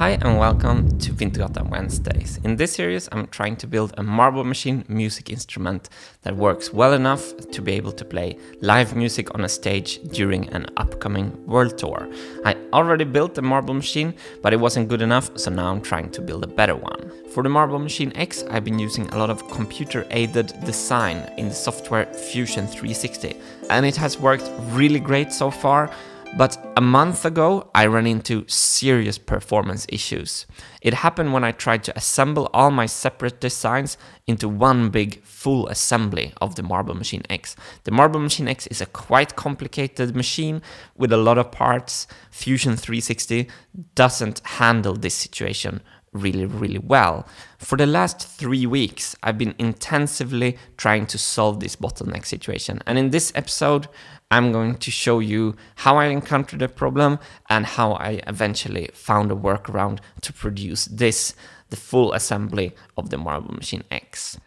Hi and welcome to Wintergatan Wednesdays. In this series, I'm trying to build a marble machine music instrument that works well enough to be able to play live music on a stage during an upcoming world tour. I already built a marble machine, but it wasn't good enough, so now I'm trying to build a better one. For the Marble Machine X, I've been using a lot of computer-aided design in the software Fusion 360, and it has worked really great so far, but a month ago, I ran into serious performance issues. It happened when I tried to assemble all my separate designs into one big full assembly of the Marble Machine X. The Marble Machine X is a quite complicated machine with a lot of parts. Fusion 360 doesn't handle this situation really, really well. For the last three weeks, I've been intensively trying to solve this bottleneck situation. And in this episode, I'm going to show you how I encountered the problem and how I eventually found a workaround to produce this, the full assembly of the Marble Machine X.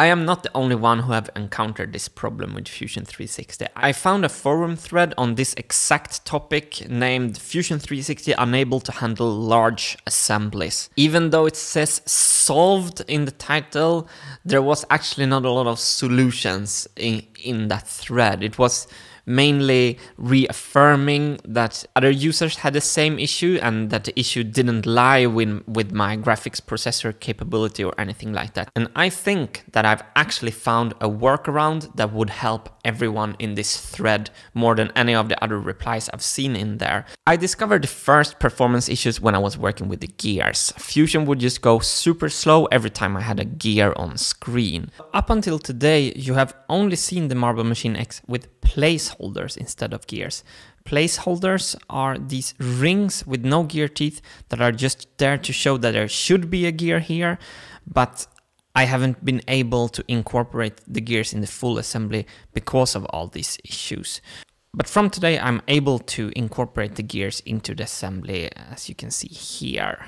I am not the only one who have encountered this problem with Fusion 360. I found a forum thread on this exact topic named Fusion 360 unable to handle large assemblies. Even though it says solved in the title, there was actually not a lot of solutions in, in that thread. It was mainly reaffirming that other users had the same issue and that the issue didn't lie with, with my graphics processor capability or anything like that. And I think that I've actually found a workaround that would help everyone in this thread more than any of the other replies I've seen in there. I discovered the first performance issues when I was working with the gears. Fusion would just go super slow every time I had a gear on screen. Up until today, you have only seen the Marble Machine X with placeholders instead of gears. Placeholders are these rings with no gear teeth that are just there to show that there should be a gear here, but I haven't been able to incorporate the gears in the full assembly because of all these issues. But from today, I'm able to incorporate the gears into the assembly, as you can see here.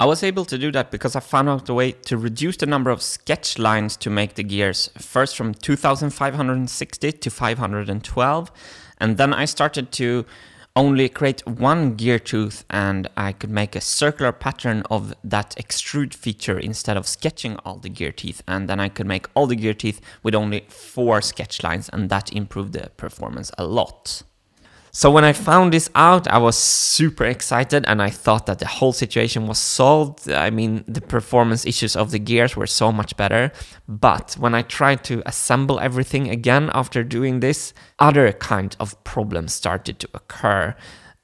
I was able to do that because I found out a way to reduce the number of sketch lines to make the gears, first from 2560 to 512, and then I started to only create one gear tooth and I could make a circular pattern of that extrude feature instead of sketching all the gear teeth and then I could make all the gear teeth with only four sketch lines and that improved the performance a lot. So when I found this out, I was super excited and I thought that the whole situation was solved. I mean, the performance issues of the gears were so much better. But when I tried to assemble everything again after doing this, other kind of problems started to occur.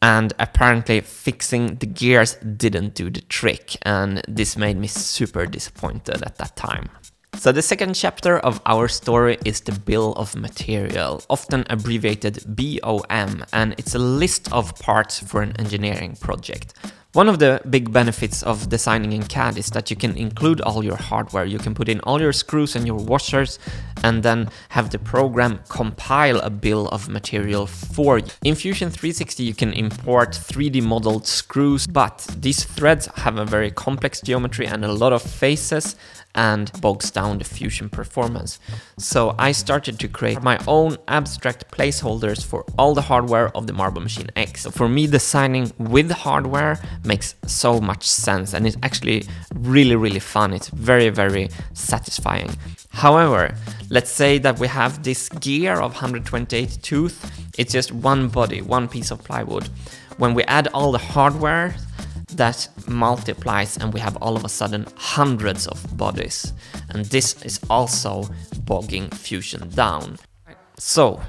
And apparently fixing the gears didn't do the trick. And this made me super disappointed at that time. So the second chapter of our story is the bill of material, often abbreviated BOM, and it's a list of parts for an engineering project. One of the big benefits of designing in CAD is that you can include all your hardware. You can put in all your screws and your washers and then have the program compile a bill of material for you. In Fusion 360 you can import 3D modeled screws, but these threads have a very complex geometry and a lot of faces and bogs down the Fusion performance. So I started to create my own abstract placeholders for all the hardware of the Marble Machine X. So for me, designing with hardware makes so much sense and it's actually really, really fun. It's very, very satisfying. However, let's say that we have this gear of 128 tooth. It's just one body, one piece of plywood. When we add all the hardware that multiplies and we have all of a sudden hundreds of bodies. And this is also bogging Fusion down. So,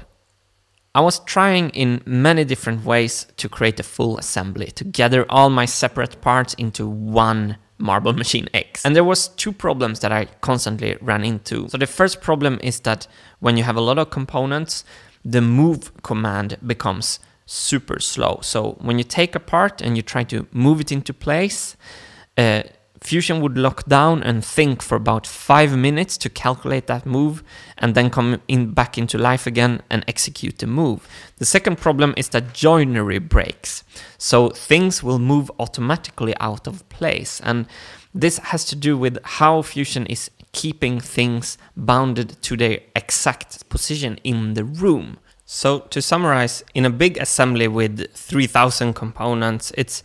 I was trying in many different ways to create a full assembly, to gather all my separate parts into one Marble Machine X. And there was two problems that I constantly ran into. So the first problem is that when you have a lot of components, the move command becomes super slow. So when you take a part and you try to move it into place, uh, Fusion would lock down and think for about five minutes to calculate that move and then come in back into life again and execute the move. The second problem is that joinery breaks. So things will move automatically out of place. And this has to do with how Fusion is keeping things bounded to their exact position in the room. So to summarize, in a big assembly with 3000 components, it's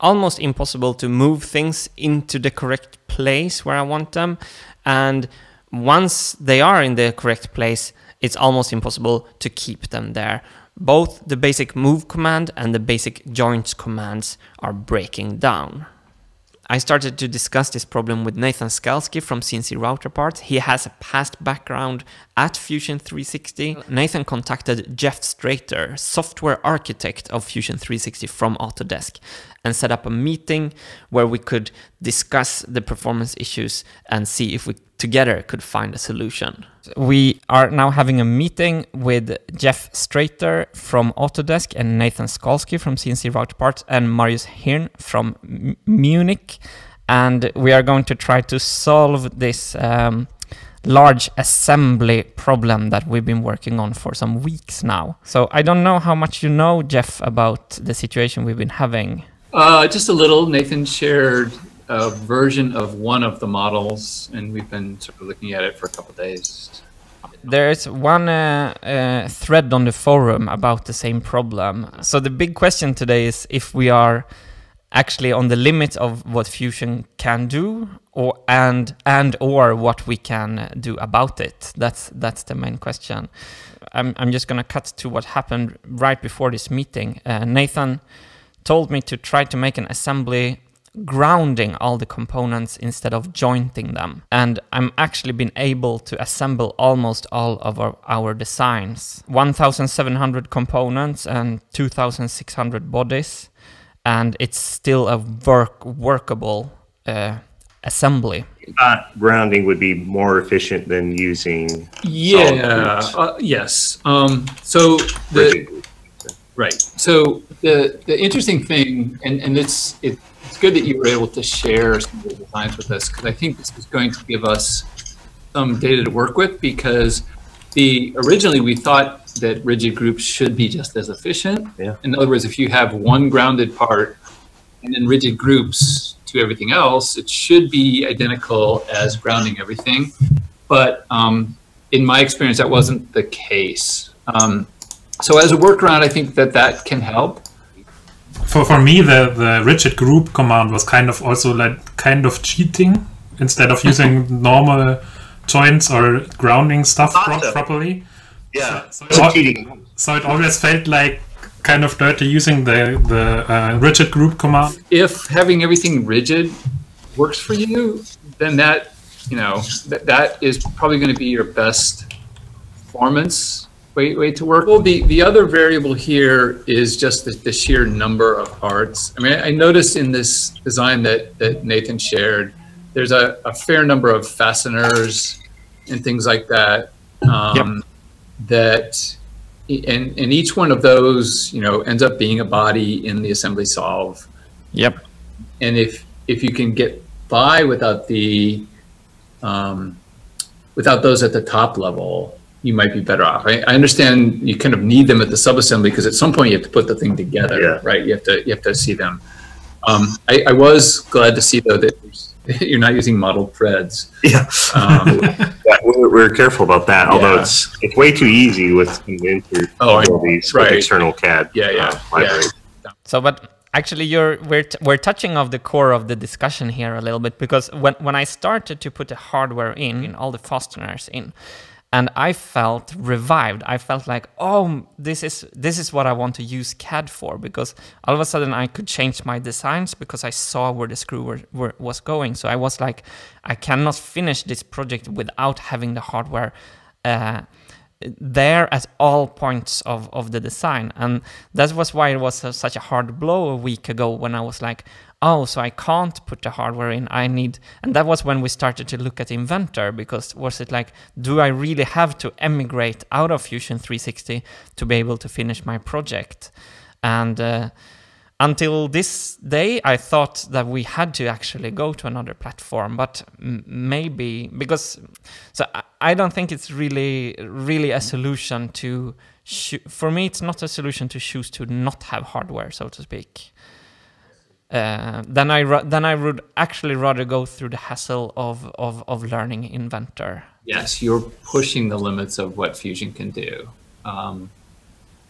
almost impossible to move things into the correct place where I want them. And once they are in the correct place, it's almost impossible to keep them there. Both the basic move command and the basic joints commands are breaking down. I started to discuss this problem with Nathan Skalski from CNC Router Parts. He has a past background at Fusion 360. Nathan contacted Jeff Strater, software architect of Fusion 360 from Autodesk, and set up a meeting where we could discuss the performance issues and see if we together could find a solution. We are now having a meeting with Jeff Strater from Autodesk and Nathan Skalski from CNC Router Parts and Marius Hirn from M Munich. And we are going to try to solve this um, large assembly problem that we've been working on for some weeks now. So I don't know how much you know, Jeff, about the situation we've been having. Uh, just a little. Nathan shared a version of one of the models, and we've been sort of looking at it for a couple days. There's one uh, uh, thread on the forum about the same problem. So the big question today is if we are actually on the limit of what Fusion can do, or and and or what we can do about it. That's that's the main question. I'm I'm just gonna cut to what happened right before this meeting. Uh, Nathan told me to try to make an assembly grounding all the components instead of jointing them. And I'm actually been able to assemble almost all of our, our designs. 1700 components and 2600 bodies. And it's still a work workable uh, assembly. Uh, grounding would be more efficient than using. Yeah. Uh, yes. Um, so the right. So the the interesting thing, and and it's it good that you were able to share some of the designs with us because I think this is going to give us some data to work with because the originally we thought that rigid groups should be just as efficient. Yeah. In other words, if you have one grounded part and then rigid groups to everything else, it should be identical as grounding everything. But um, in my experience, that wasn't the case. Um, so as a workaround, I think that that can help. For for me the the rigid group command was kind of also like kind of cheating instead of using normal joints or grounding stuff pro properly. Yeah, so, so, it, so, it, always felt like kind of dirty using the the uh, rigid group command. If having everything rigid works for you, then that you know that that is probably going to be your best performance way, way to work. Well, the, the other variable here is just the, the sheer number of parts. I mean, I noticed in this design that, that Nathan shared, there's a, a fair number of fasteners and things like that. Um, yep. That and, and each one of those, you know, ends up being a body in the assembly solve. Yep. And if if you can get by without the um, without those at the top level, you might be better off. I, I, understand you kind of need them at the subassembly because at some point you have to put the thing together, yeah. right? You have to you have to see them. Um, I, I, was glad to see though that you're not using model threads. Yeah, um, yeah we're, we're, careful about that. Yeah. Although it's it's way too easy with inter oh, all these right. external CAD. Yeah, yeah, uh, yeah. So, but actually you're we're, we're touching of the core of the discussion here a little bit because when, when i started to put the hardware in, in all the fasteners in and I felt revived. I felt like, oh, this is this is what I want to use CAD for because all of a sudden I could change my designs because I saw where the screw were, were, was going. So I was like, I cannot finish this project without having the hardware uh, there at all points of, of the design. And that was why it was such a hard blow a week ago when I was like, oh, so I can't put the hardware in. I need, and that was when we started to look at Inventor because was it like, do I really have to emigrate out of Fusion 360 to be able to finish my project? And uh, until this day, I thought that we had to actually go to another platform, but maybe because, so I don't think it's really, really a solution to, for me, it's not a solution to choose to not have hardware, so to speak. Uh, then I then I would actually rather go through the hassle of, of, of learning Inventor. Yes, you're pushing the limits of what Fusion can do. Um,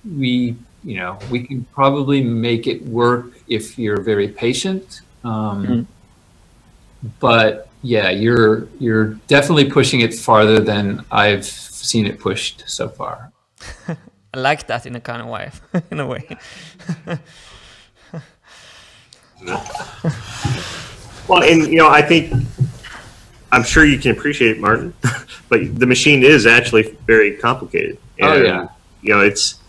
we you know, we can probably make it work if you're very patient. Um, mm. But yeah, you're you're definitely pushing it farther than I've seen it pushed so far. I like that in a kind of way, in a way. well, and you know, I think I'm sure you can appreciate it, Martin, but the machine is actually very complicated. Oh, and, oh yeah. You know, it's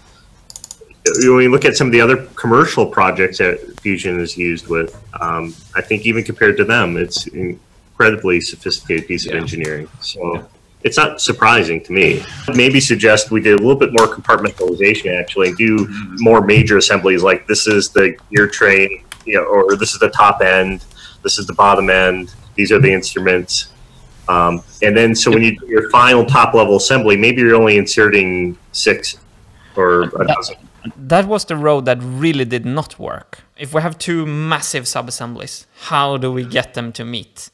when you look at some of the other commercial projects that Fusion is used with, um, I think even compared to them, it's incredibly sophisticated piece yeah. of engineering. So yeah. it's not surprising to me. Maybe suggest we did a little bit more compartmentalization actually, do mm-hmm. more major assemblies like this is the gear train, you know, or this is the top end, this is the bottom end, these are the instruments. Um, and then, so when you do your final top level assembly, maybe you're only inserting six or a dozen that was the road that really did not work. If we have two massive sub-assemblies, how do we get them to meet?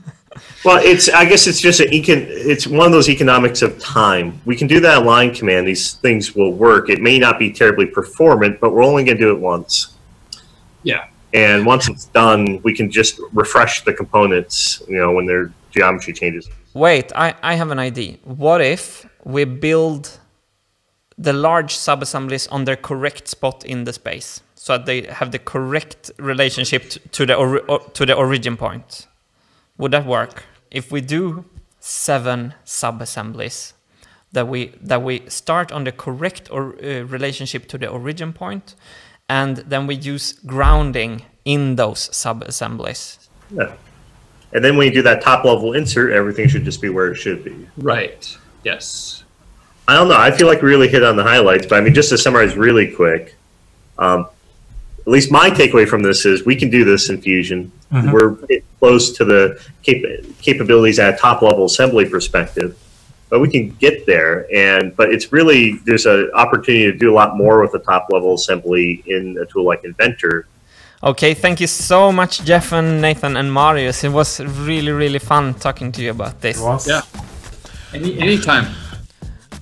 well, it's I guess it's just an econ, it's one of those economics of time. We can do that line command; these things will work. It may not be terribly performant, but we're only going to do it once. Yeah. And once it's done, we can just refresh the components. You know, when their geometry changes. Wait, I I have an idea. What if we build the large subassemblies on their correct spot in the space so that they have the correct relationship to the to the origin point. Would that work? If we do seven subassemblies that we that we start on the correct or uh, relationship to the origin point and then we use grounding in those sub-assemblies. Yeah. And then when you do that top level insert, everything should just be where it should be. Right. Yes. I don't know. I feel like we really hit on the highlights, but I mean, just to summarize really quick, um, at least my takeaway from this is we can do this in Fusion. Mm-hmm. We're close to the cap- capabilities at a top level assembly perspective, but we can get there. And but it's really there's an opportunity to do a lot more with the top level assembly in a tool like Inventor. Okay, thank you so much, Jeff and Nathan and Marius. It was really really fun talking to you about this. Yeah, any anytime.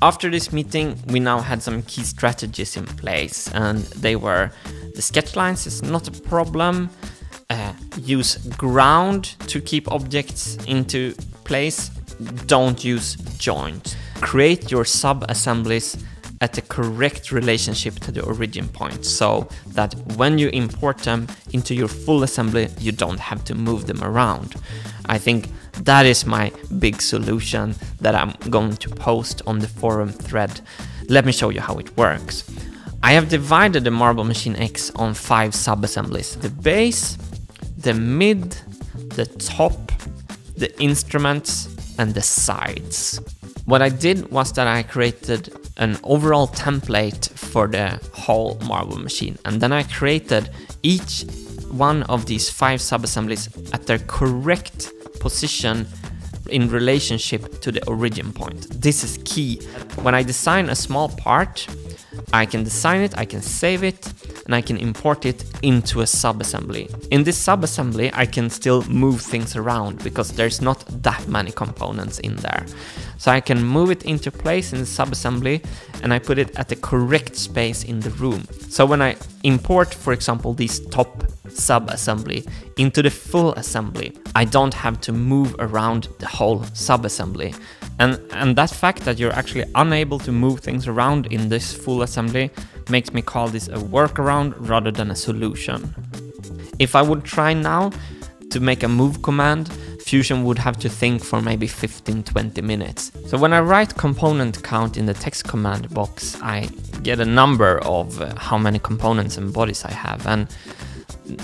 After this meeting, we now had some key strategies in place, and they were the sketch lines is not a problem, uh, use ground to keep objects into place, don't use joint. Create your sub-assemblies at the correct relationship to the origin point so that when you import them into your full assembly, you don't have to move them around. I think that is my big solution that I'm going to post on the forum thread. Let me show you how it works. I have divided the Marble Machine X on five sub-assemblies. The base, the mid, the top, the instruments, and the sides. What I did was that I created an overall template for the whole Marble machine, and then I created each one of these five sub-assemblies at their correct position in relationship to the origin point. This is key. When I design a small part, I can design it, I can save it, and I can import it into a subassembly. In this subassembly, I can still move things around because there's not that many components in there. So I can move it into place in the subassembly and I put it at the correct space in the room. So when I import, for example, this top subassembly into the full assembly, I don't have to move around the whole subassembly. And, and that fact that you're actually unable to move things around in this full assembly makes me call this a workaround rather than a solution. If I would try now to make a move command, Fusion would have to think for maybe 15-20 minutes. So when I write component count in the text command box, I get a number of uh, how many components and bodies I have. And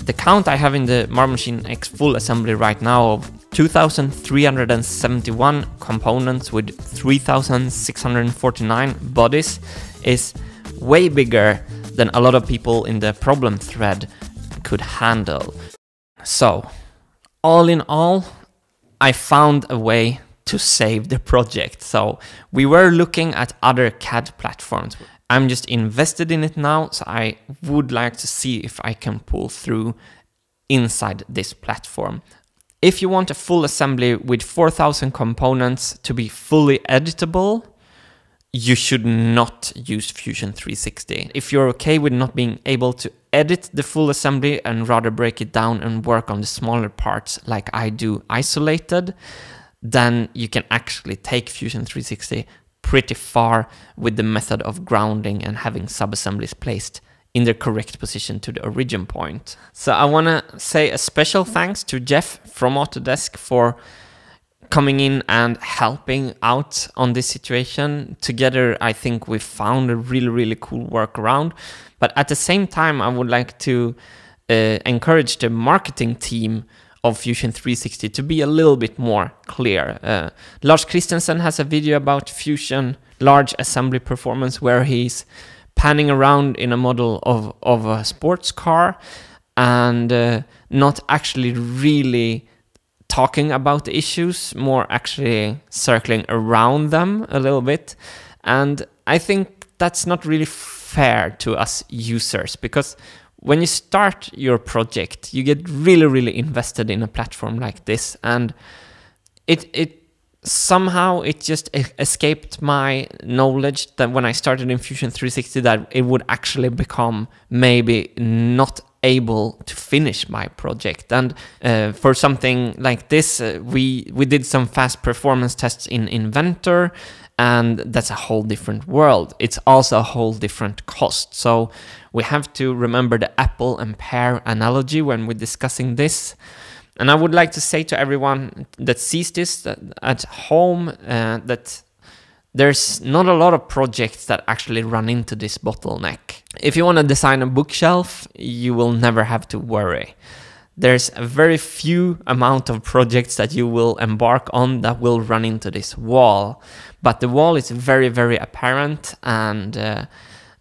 the count I have in the Marble Machine X full assembly right now of 2,371 components with 3,649 bodies is way bigger than a lot of people in the problem thread could handle. So, all in all, I found a way to save the project. So we were looking at other CAD platforms. I'm just invested in it now, so I would like to see if I can pull through inside this platform. If you want a full assembly with 4000 components to be fully editable, you should not use Fusion 360. If you're okay with not being able to edit the full assembly and rather break it down and work on the smaller parts like I do isolated, then you can actually take Fusion 360 pretty far with the method of grounding and having subassemblies placed in the correct position to the origin point. So I want to say a special thanks to Jeff from Autodesk for coming in and helping out on this situation. Together, I think we found a really, really cool workaround. But at the same time, I would like to uh, encourage the marketing team of Fusion 360 to be a little bit more clear. Uh, Lars Christensen has a video about Fusion large assembly performance where he's panning around in a model of, of a sports car and uh, not actually really talking about the issues, more actually circling around them a little bit. And I think that's not really fair to us users because when you start your project, you get really, really invested in a platform like this, and it it somehow it just escaped my knowledge that when I started in Fusion 360 that it would actually become maybe not able to finish my project. And uh, for something like this, uh, we we did some fast performance tests in Inventor, and that's a whole different world. It's also a whole different cost. So we have to remember the apple and pear analogy when we're discussing this. And I would like to say to everyone that sees this at home uh, that there's not a lot of projects that actually run into this bottleneck. If you want to design a bookshelf, you will never have to worry. There's a very few amount of projects that you will embark on that will run into this wall, but the wall is very, very apparent, and uh,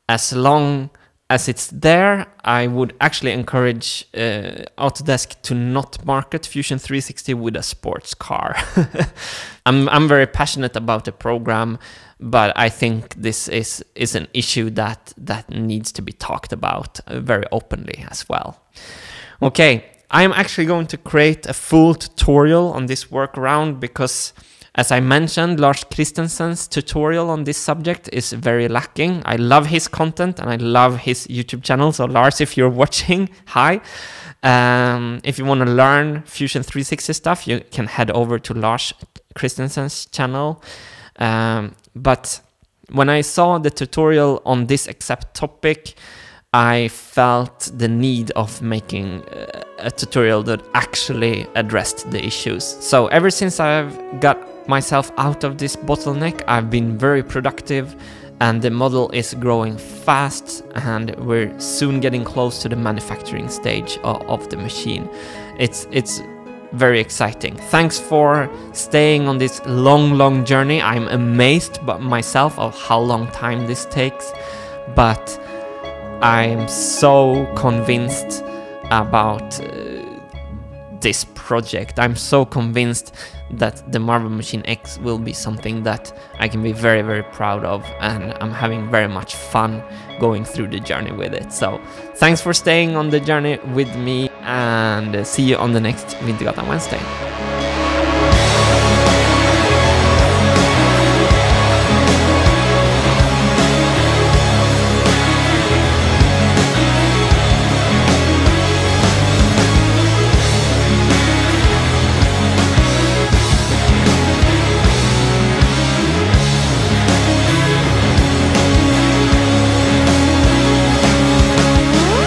as long as it's there, I would actually encourage uh, Autodesk to not market Fusion 360 with a sports car. I'm, I'm very passionate about the program, but I think this is, is an issue that, that needs to be talked about uh, very openly as well. Okay, I'm actually going to create a full tutorial on this workaround because as I mentioned, Lars Christensen's tutorial on this subject is very lacking. I love his content and I love his YouTube channel. So Lars, if you're watching, hi. Um, if you want to learn Fusion 360 stuff, you can head over to Lars Christensen's channel. Um, but when I saw the tutorial on this exact topic, I felt the need of making a tutorial that actually addressed the issues. So ever since I've got myself out of this bottleneck. I've been very productive and the model is growing fast and we're soon getting close to the manufacturing stage of, the machine. It's it's very exciting. Thanks for staying on this long long journey. I'm amazed by myself of how long time this takes, but I'm so convinced about uh, this project. I'm so convinced that the Marble Machine X will be something that I can be very, very proud of, and I'm having very much fun going through the journey with it. So, thanks for staying on the journey with me, and see you on the next Wintergatan Wednesday.